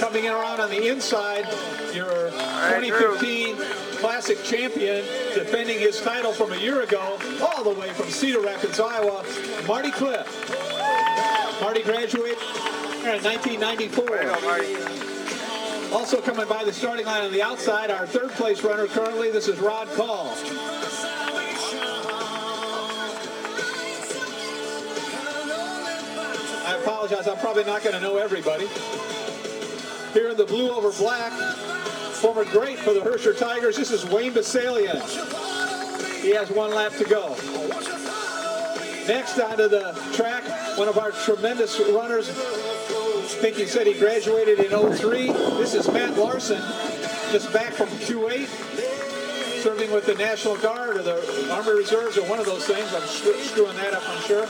coming in around on the inside, your 2015 Classic champion, defending his title from a year ago, all the way from Cedar Rapids, Iowa, Marty Cliff. Marty graduated in 1994. Also coming by the starting line on the outside, our third place runner currently, this is Rod Call. I apologize, I'm probably not going to know everybody. Here in the blue over black, former great for the Herscher Tigers, this is Wayne Basalian. He has one lap to go. Next onto the track, one of our tremendous runners. I think he said he graduated in 03. This is Matt Larson, just back from Kuwait, serving with the National Guard or the Army Reserves or one of those things. I'm screwing that up, I'm sure.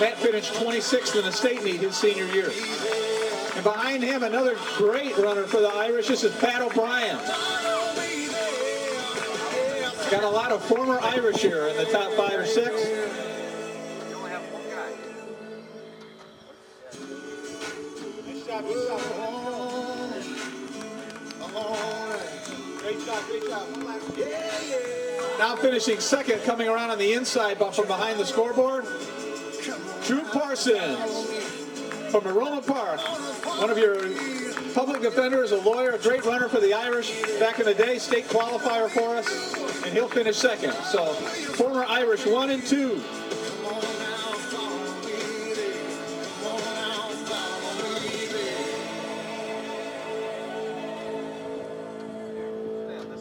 Matt finished 26th in the state meet his senior year. And behind him, another great runner for the Irish. This is Pat O'Brien. Got a lot of former Irish here in the top five or six. Great job, great job. Now finishing second, coming around on the inside, but from behind the scoreboard, Drew Parsons from Aroma Park. One of your public defenders, a lawyer, a great runner for the Irish back in the day, state qualifier for us, and he'll finish second. So former Irish one and two.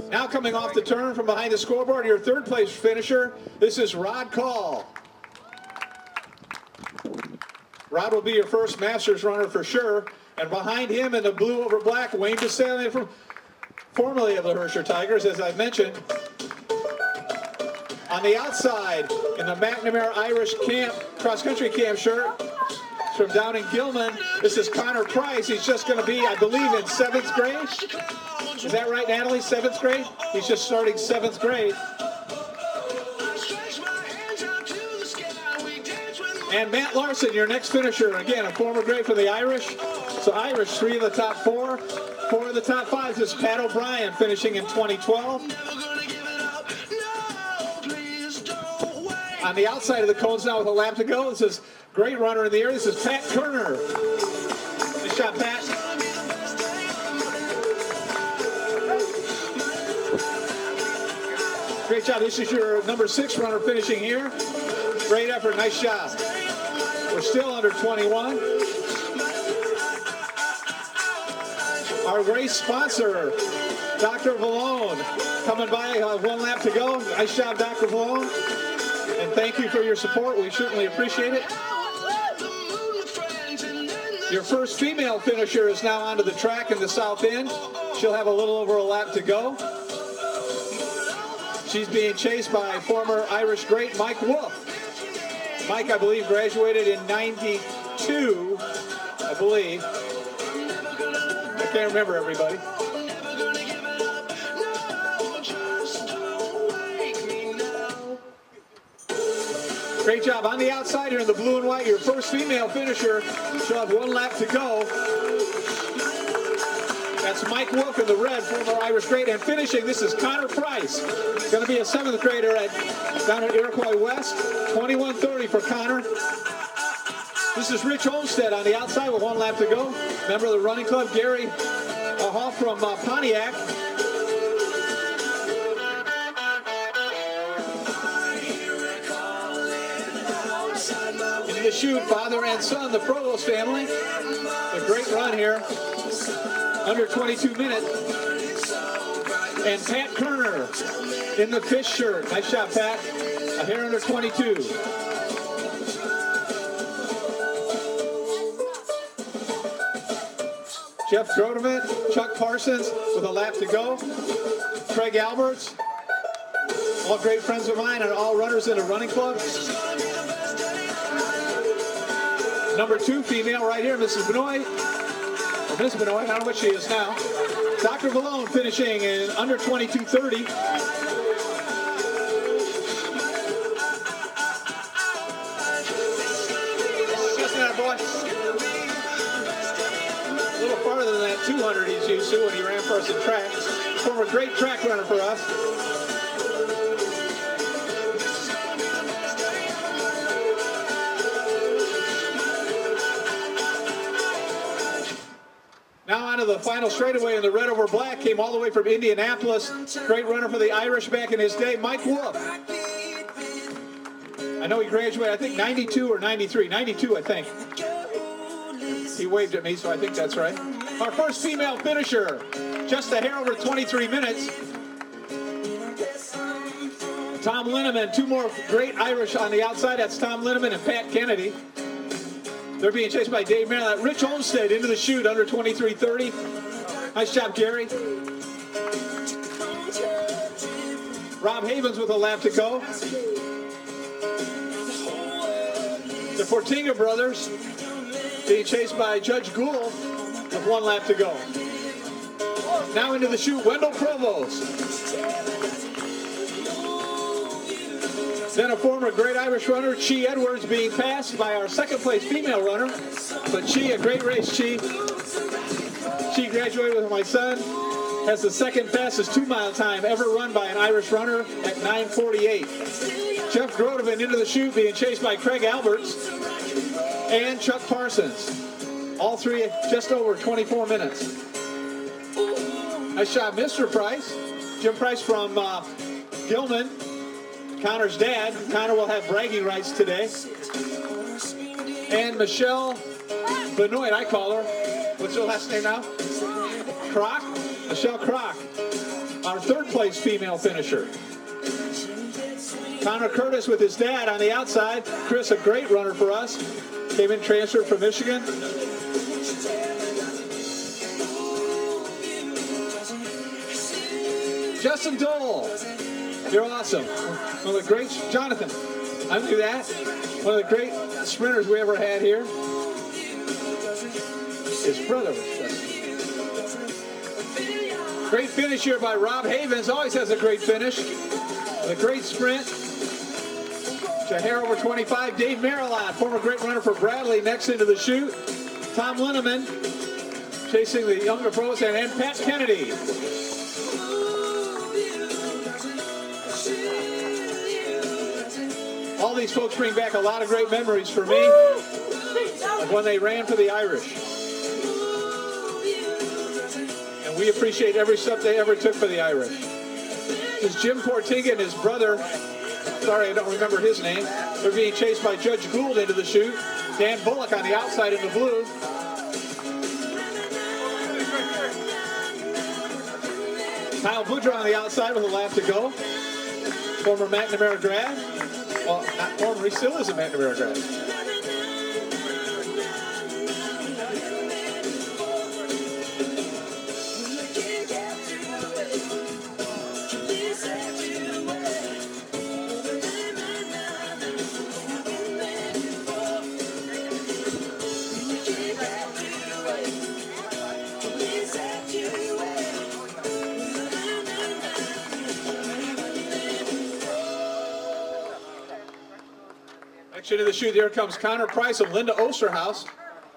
Now coming off the turn from behind the scoreboard, your third place finisher, this is Rod Call. Rod will be your first Masters runner for sure. And behind him in the blue over black, Wayne DeSallian from formerly of the Herscher Tigers, as I've mentioned. On the outside, in the McNamara Irish Camp cross country camp shirt from down in Gilman, this is Connor Price. He's just going to be, I believe, in seventh grade. Is that right, Natalie? Seventh grade? He's just starting seventh grade. And Matt Larson, your next finisher. Again, a former great for the Irish. So Irish, three of the top four. Four of the top five. This is Pat O'Brien finishing in 2012. On the outside of the cones now with a lap to go. This is great runner in the air. This is Pat Turner. Nice shot, Pat. Great job. This is your number six runner finishing here. Great effort. Nice job. We're still under 21. Our race sponsor, Dr. Vallone, coming by. Uh, one lap to go. Nice job, Dr. Vallone. And thank you for your support. We certainly appreciate it. Your first female finisher is now onto the track in the south end. She'll have a little over a lap to go. She's being chased by former Irish great Mike Wolf. Mike, I believe, graduated in 92, I believe. I can't remember everybody. Great job. On the outside here in the blue and white, your first female finisher. She'll have one lap to go. That's Mike Wolf in the red, former Irish great. And finishing, this is Connor Price. Going to be a seventh grader at, down at Iroquois West. 21.30 for Connor. This is Rich Olmstead on the outside with one lap to go. Member of the running club, Gary Hall from uh, Pontiac. The chute, father and son, the Provost family. A great run here under 22 minutes. And Pat Kerner in the fish shirt. Nice shot, Pat. A hair under 22. Jeff Grodeman, Chuck Parsons with a lap to go. Craig Alberts, all great friends of mine and all runners in a running club. Number two female right here, Mrs. Benoit. Miss Benoit, I don't know what she is now. Dr. Vallone finishing in under 22.30. boy. A little farther than 200 he's used to when he ran for us in track. Former great track runner for us. On to the final straightaway in the red over black. Came all the way from Indianapolis. Great runner for the Irish back in his day, Mike Wolf. I know he graduated, I think 92 or 93. 92, I think. He waved at me, so I think that's right. Our first female finisher, just a hair over 23 minutes. Tom Linneman, two more great Irish on the outside. That's Tom Linneman and Pat Kennedy. They're being chased by Dave Merrill. Rich Olmsted into the chute under 23.30. Nice job, Gary. Rob Havens with a lap to go. The Fortinga brothers being chased by Judge Gould with one lap to go. Now into the chute, Wendell Provost. Then a former great Irish runner, Chi Edwards, being passed by our second place female runner. But Chi, a great race, Chi. Chi graduated with my son. Has the second fastest two mile time ever run by an Irish runner at 9.48. Jeff Grodovan into the chute being chased by Craig Alberts and Chuck Parsons. All three just over 24 minutes. Nice shot, Mr. Price. Jim Price from uh, Gilman. Connor's dad. Connor will have bragging rights today. And Michelle Benoit, I call her. What's her last name now? Croc? Michelle Croc. Our third place female finisher. Connor Curtis with his dad on the outside. Chris, a great runner for us. Came in transferred from Michigan. Justin Dole. You're awesome. One of the great, Jonathan, I knew that. One of the great sprinters we ever had here. His brother. Great finish here by Rob Havens. Always has a great finish. A great sprint. Hair over 25. Dave Marilot, former great runner for Bradley, next into the chute. Tom Linneman chasing the younger pros and Pat Kennedy. These folks bring back a lot of great memories for me when they ran for the Irish. And we appreciate every step they ever took for the Irish. This is Jim Portiga and his brother, sorry I don't remember his name, they're being chased by Judge Gould into the chute. Dan Bullock on the outside in the blue. Kyle Boudreau on the outside with a lap to go. Former McNamara grad. Well, not former, he still is a McNamara grad. Into the chute, here comes Connor Price and Linda Osterhaus.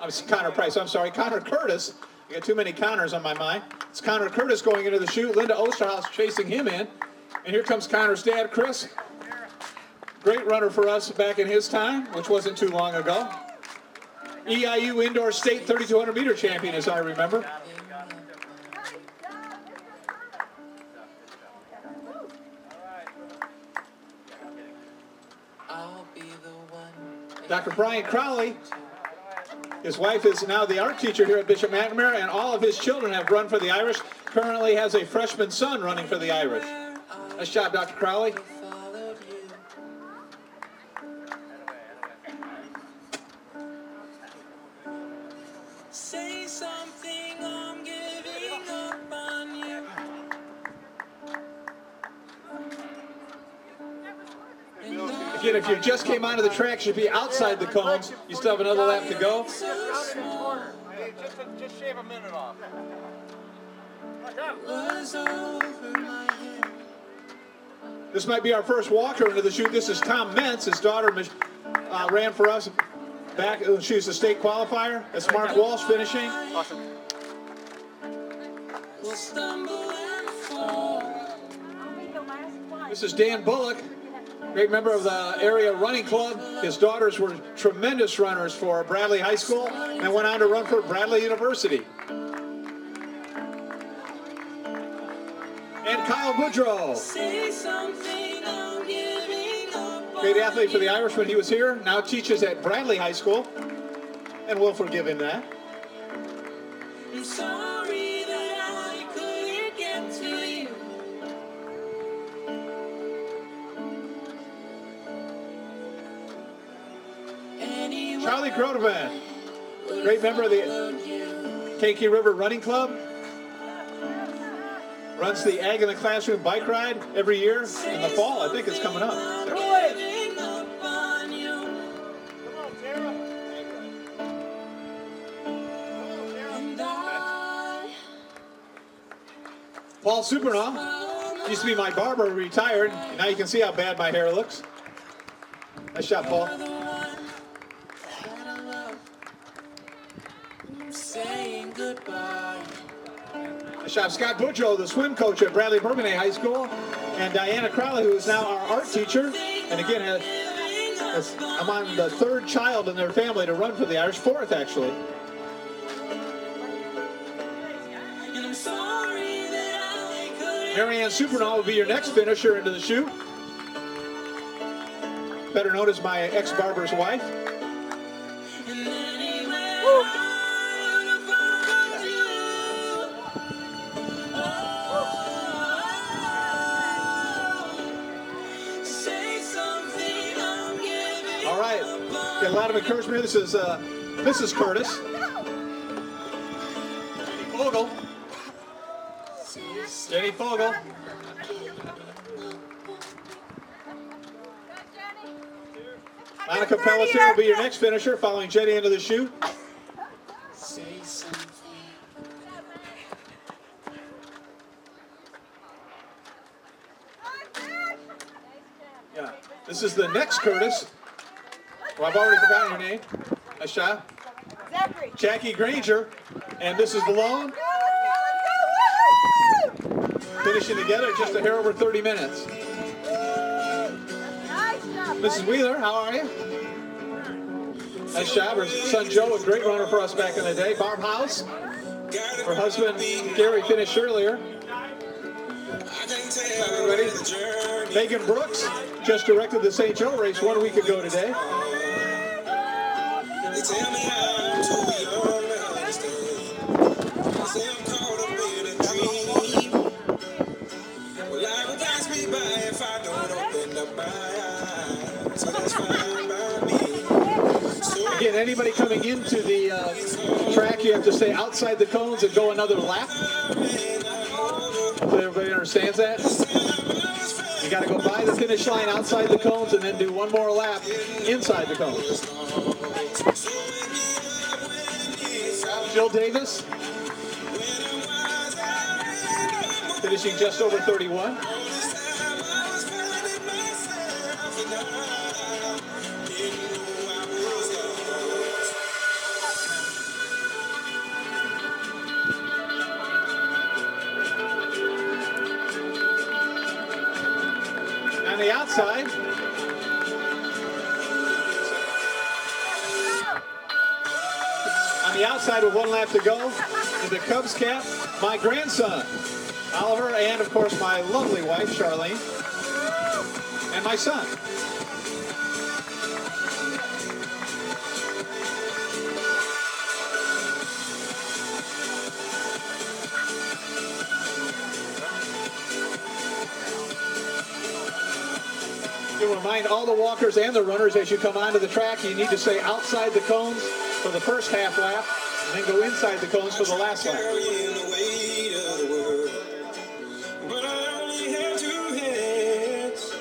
I'm Connor Price, I'm sorry, Connor Curtis. I got too many Connors on my mind. It's Connor Curtis going into the chute, Linda Osterhaus chasing him in. And here comes Connor's dad, Chris. Great runner for us back in his time, which wasn't too long ago. EIU Indoor State 3200 meter champion, as I remember. Dr. Brian Crowley, his wife is now the art teacher here at Bishop McNamara, and all of his children have run for the Irish. Currently has a freshman son running for the Irish. Nice job, Dr. Crowley. Just came onto the track, should be outside the cones. You still have another lap to go. Just shave a minute off. Was over my head. This might be our first walker into the chute. This is Tom Mentz. His daughter uh, ran for us back. uh, She was a state qualifier. That's Mark Walsh finishing. Awesome. will stumble and fall. I'll be the last one. This is Dan Bullock, great member of the area running club. His daughters were tremendous runners for Bradley High School and went on to run for Bradley University. And Kyle Boudreau, Say something, I'm giving up. great athlete for the you. Irish when he was here, now teaches at Bradley High School. And we'll forgive him that Charlie great member of the Kankakee River Running Club. Runs the Ag in the Classroom bike ride every year in the fall. I think it's coming up. I Paul Supernaw used to be my barber, retired. Now you can see how bad my hair looks. Nice shot, Paul. Shot, Scott Boudreau, the swim coach at Bradley Bourbonnais High School. And Diana Crowley, who is now our art teacher. And again, has, has, I'm on the third child in their family to run for the Irish, fourth actually. Marianne Supernaw will be your next finisher into the chute. Better known as my ex-barber's wife. Lot of encouragement. This is uh, Mrs. Curtis. Fogel. Jenny Fogel. Monica Pelletier will be your next finisher, following Jenny into the chute. Yeah. This is the next Curtis. Well, I've already forgotten your name. Shot. Zachary. Jackie Granger. And this is Malone. Finishing together just a hair over 30 minutes. Nice job. Mrs. Wheeler, how are you? Nice job. Her son Joe, a great runner for us back in the day. Barb House. Her husband Gary finished earlier. Everybody. Megan Brooks just directed the St. Joe race one week ago today. Again, anybody coming into the uh, track, you have to stay outside the cones and go another lap. So everybody understands that? You got to go by the finish line outside the cones and then do one more lap inside the cones. Jill Davis finishing just over 31. On the outside, the outside with one lap to go, in the Cubs cap, my grandson, Oliver, and of course my lovely wife, Charlene, and my son. To remind all the walkers and the runners as you come onto the track, you need to stay outside the cones for the first half lap, and then go inside the cones for the last lap. carrying the weight of the world. But I only have two hands.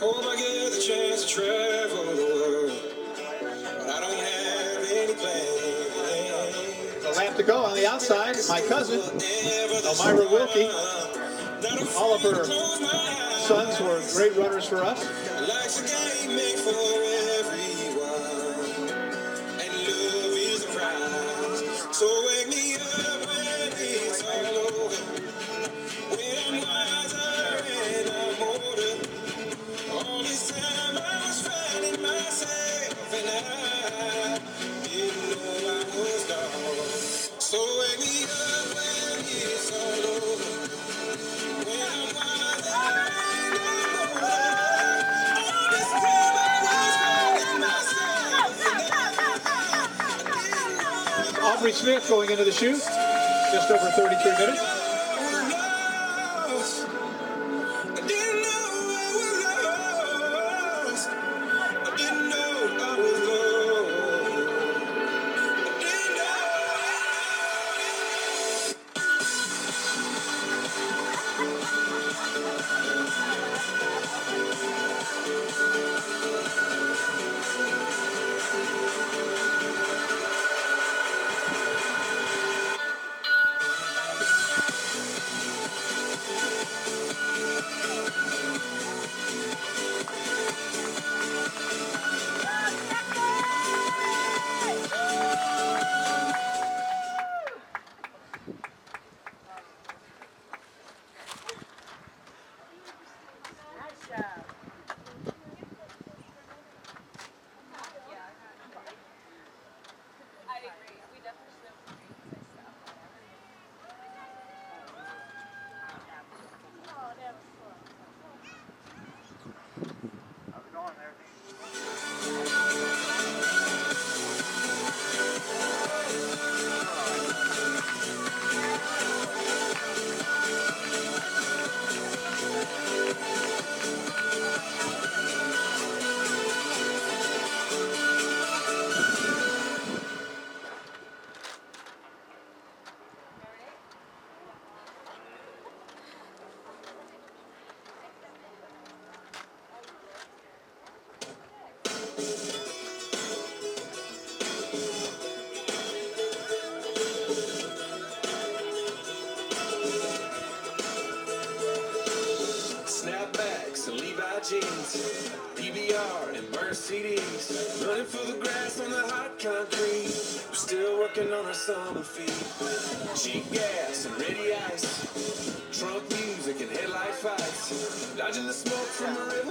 Hope I get the chance to travel the world. But I don't have any plans. A lap to go on the outside. My cousin, Elmira Wilkie. All of her sons were great runners for us. Jeffrey Smith going into the chute. Just over 33 minutes.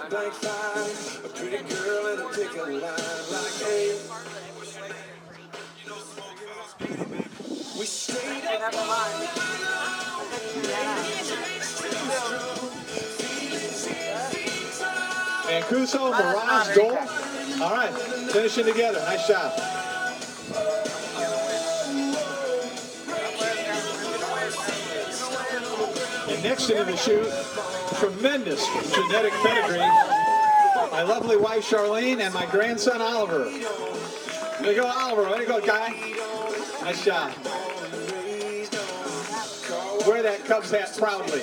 From a. A pretty girl in a pickup line, like hey. We stayed up all Mancuso, Mirage, goal. All right, finishing together. Nice job. Next into the chute, tremendous genetic pedigree. My lovely wife Charlene and my grandson Oliver. Way to go, Oliver. Way to go, guy. Nice job. Wear that Cubs hat proudly.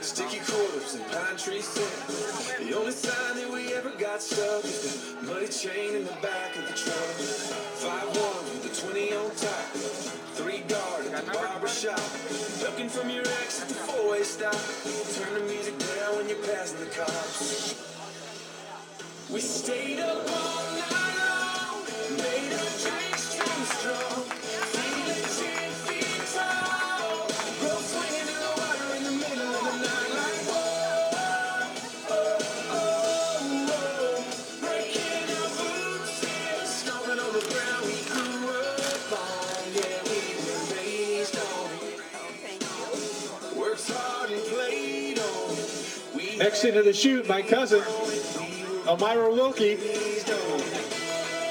Sticky quarters and pine tree scent. The only sign that we ever got stuck is the muddy chain in the back of the truck. Five one with a twenty on top. Guard at the barber shop. Ducking from your ex at the four way stop. Turn the music down when you're passing the cops. We stayed up all night long. Made up drinks too strong. Next into the chute, my cousin, Elmira Wilkie.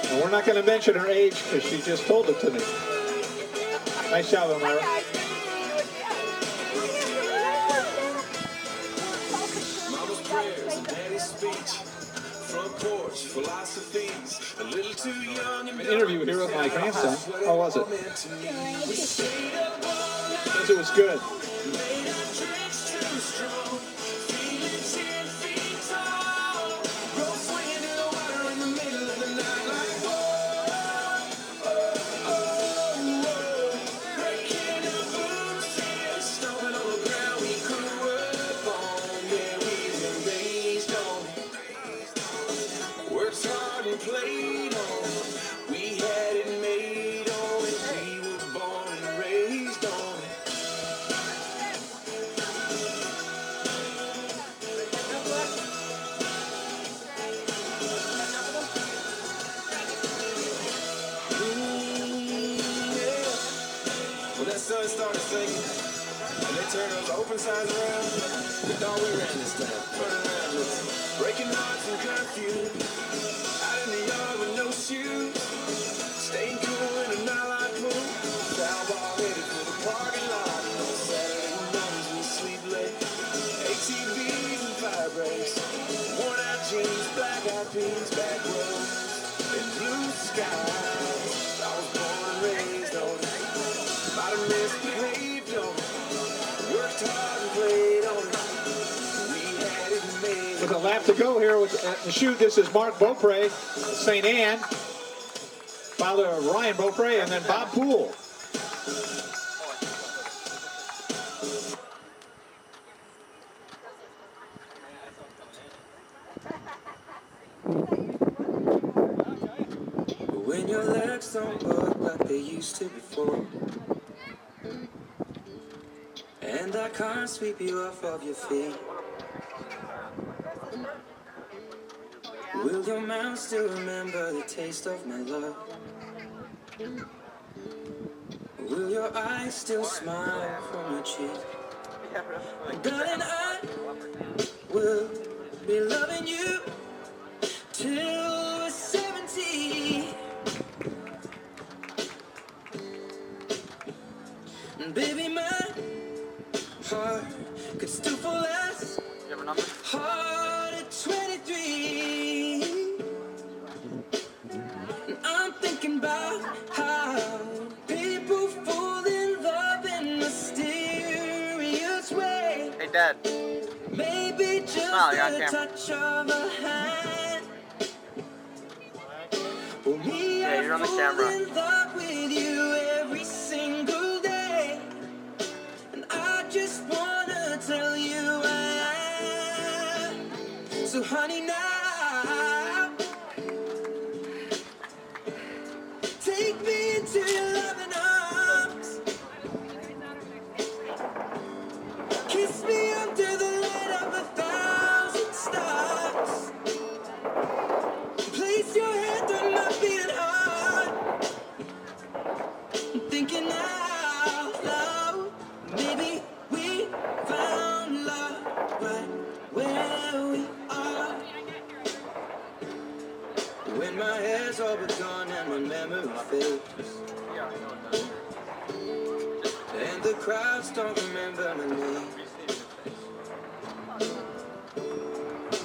And we're not going to mention her age because she just told it to me. Nice job, Elmira. Mama's prayers and daddy's speech. Front porch philosophies. A little too young and An interview here with my grandson. How was it? We stayed up all night. Says it was good. Sun started singing, and they turned those open signs around, we thought we ran this town. Lap to go here with uh, at the chute, this is Mark Beaupre, St. Anne, father of Ryan Beaupre, and then Bob Poole. When your legs don't work like they used to before, and I can't sweep you off of your feet, will your mouth still remember the taste of my love? Will your eyes still smile from your cheek? Darling, I will be loving you till we're 70. And baby, my heart could still fall as hard Maybe just Smile, you're on camera. touch of a hand. Yeah, you're on the camera. Crowds don't remember my name.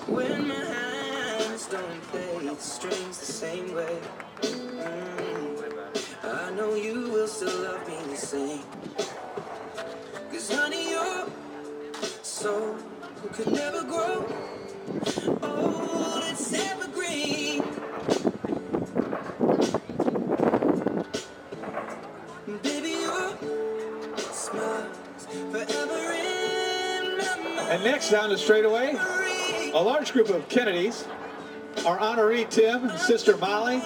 When my hands don't play the strings the same way. Mm, I know you will still love me the same. Cause honey, your soul could never grow next down the straightaway, a large group of Kennedys. Our honoree Tim sister Molly.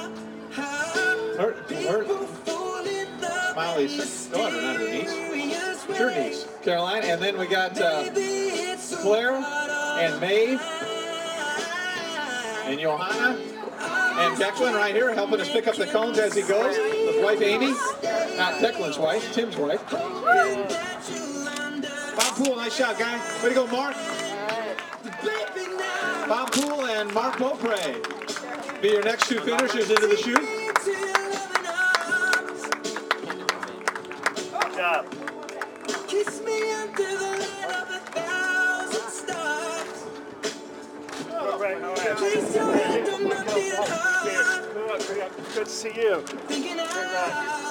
Her, her, Molly's daughter, not her niece. Her niece, Caroline. And then we got uh, Claire and Maeve and Johanna and Declan right here helping us pick up the cones as he goes with wife Amy. Not Declan's wife, Tim's wife. Bob Poole, nice shot, guy. Way to go, Mark. Bob Poole and Mark Beaupre be your next two finishers into the chute. Good job. Kiss me under the light of a thousand stars. Place your hand on my beating heart. Good to see you. Thinking out